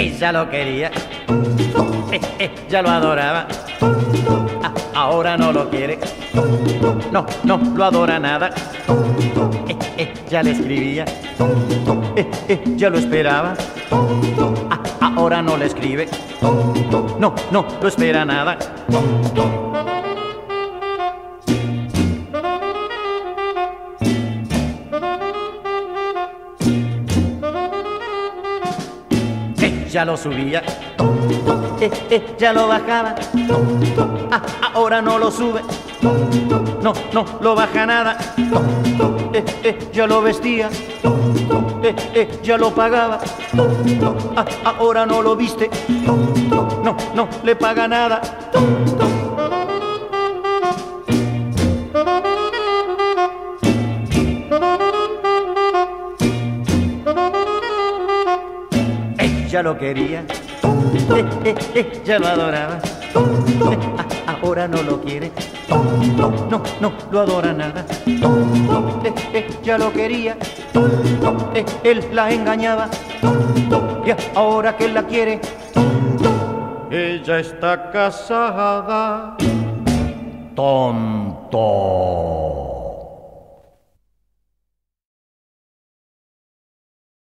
Ella lo quería, ya lo adoraba. Ah, ahora no lo quiere, no, no lo adora nada. Ya le escribía, ya lo esperaba. Ah, ahora no le escribe, no, no lo espera nada. Ya lo subía, eh, eh, ya lo bajaba, ah, ahora no lo sube, no, no lo baja nada, eh, ya lo vestía, ya lo pagaba, ah, ahora no lo viste, no, no le paga nada. Ya lo quería, eh, eh, eh, ya lo adoraba, ahora no lo quiere, no, no, lo adora nada, eh, eh, ya lo quería, él la engañaba, y ahora que él la quiere, ella está casada, tonto.